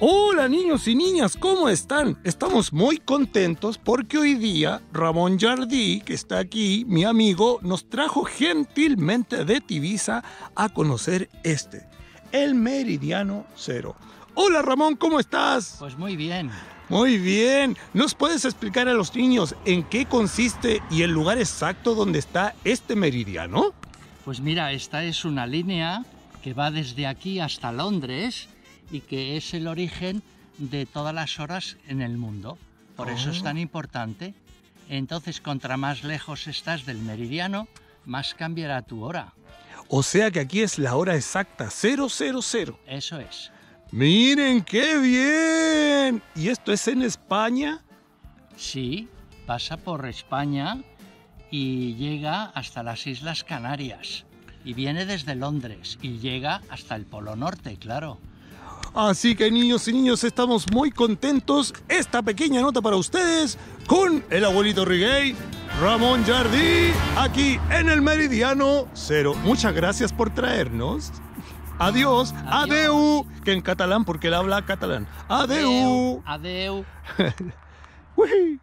Hola niños y niñas, ¿cómo están? Estamos muy contentos porque hoy día Ramón Jardí, que está aquí, mi amigo, nos trajo gentilmente de Tibisa a conocer este, el Meridiano Cero. Hola Ramón, ¿cómo estás? Pues muy bien. Muy bien. ¿Nos puedes explicar a los niños en qué consiste y el lugar exacto donde está este meridiano? Pues mira, esta es una línea que va desde aquí hasta Londres y que es el origen de todas las horas en el mundo. Por eso es Oh. tan importante. Entonces, contra más lejos estás del meridiano, más cambiará tu hora. O sea que aquí es la hora exacta, 000. Eso es. Miren, qué bien. ¿Y esto es en España? Sí, pasa por España y llega hasta las Islas Canarias. Y viene desde Londres y llega hasta el Polo Norte, claro. Así que niños y niños, estamos muy contentos. Esta pequeña nota para ustedes con el abuelito Riguey, Ramón Jardí, aquí en el Meridiano Cero. Muchas gracias por traernos. Adiós, Adiós. adeu, que en catalán porque él habla catalán. Adeu. Adeu. Uy.